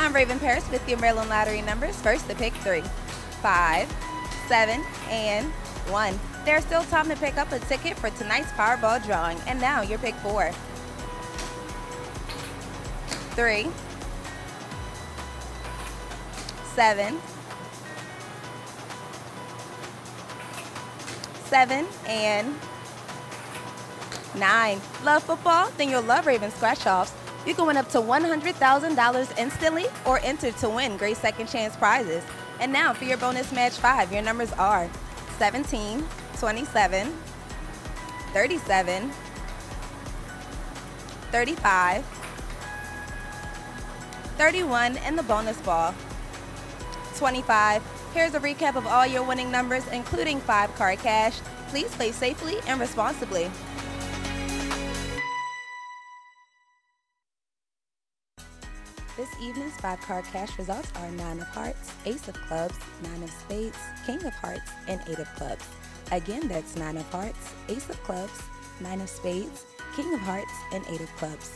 I'm Raven Paris with your Maryland Lottery numbers. First to pick three, five, seven, and one. There's still time to pick up a ticket for tonight's Powerball drawing. And now your pick four, three, seven, seven, and nine. Love football? Then you'll love Raven Scratch Offs. You can win up to $100,000 instantly or enter to win great second chance prizes. And now for your bonus match five, your numbers are 17, 27, 37, 35, 31, and the bonus ball, 25. Here's a recap of all your winning numbers, including five card cash. Please play safely and responsibly. This evening's five card cash results are Nine of Hearts, Ace of Clubs, Nine of Spades, King of Hearts, and Eight of Clubs. Again, that's Nine of Hearts, Ace of Clubs, Nine of Spades, King of Hearts, and Eight of Clubs.